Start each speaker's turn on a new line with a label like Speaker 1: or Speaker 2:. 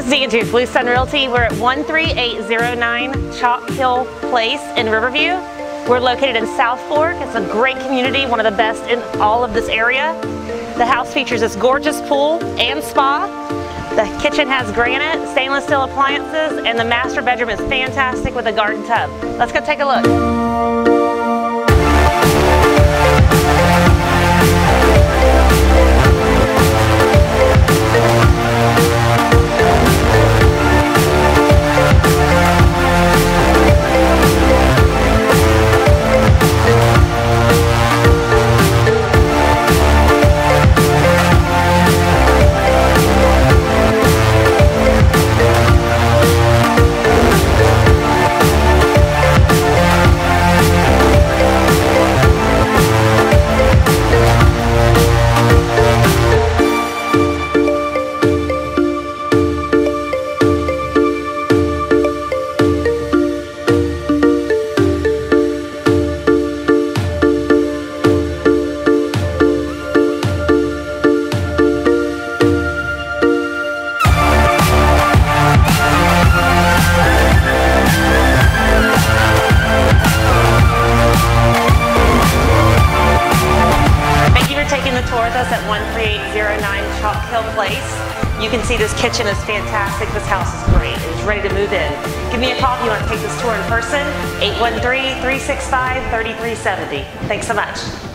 Speaker 1: Blue Sun Realty. We're at 13809 Chalk Hill Place in Riverview. We're located in South Fork. It's a great community, one of the best in all of this area. The house features this gorgeous pool and spa. The kitchen has granite, stainless steel appliances, and the master bedroom is fantastic with a garden tub. Let's go take a look. Tour with us at 13809 Chalk Hill Place. You can see this kitchen is fantastic. This house is great. It's ready to move in. Give me a call if you want to take this tour in person. 813-365-3370. Thanks so much.